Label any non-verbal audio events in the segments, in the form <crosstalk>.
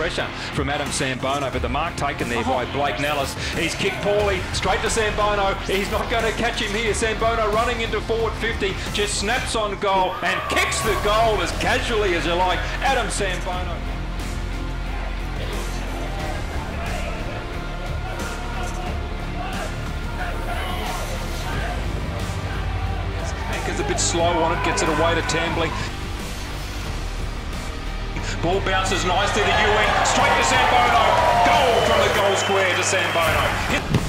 pressure from Adam Sambono, but the mark taken there by oh. Blake Nellis. He's kicked poorly, straight to Sambono. He's not going to catch him here. Sambono running into forward 50, just snaps on goal and kicks the goal as casually as you like. Adam Sambono. A bit slow on it, gets it away to Tambling. Ball bounces nicely to Ewing, straight to Sambono. Goal from the goal square to Sambono. Hit-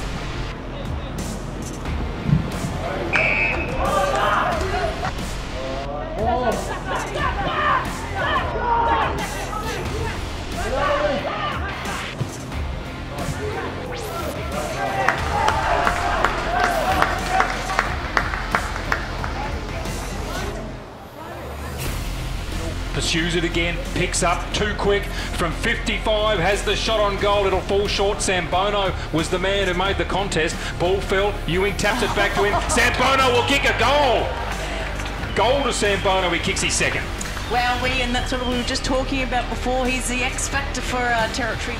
Pursues it again, picks up too quick from 55, has the shot on goal, it'll fall short. Sambono was the man who made the contest. Ball fell, Ewing tapped it back to him. <laughs> Sambono will kick a goal. Goal to Sambono, he kicks his second. Wow, we and that's what we were just talking about before. He's the X factor for uh, territory.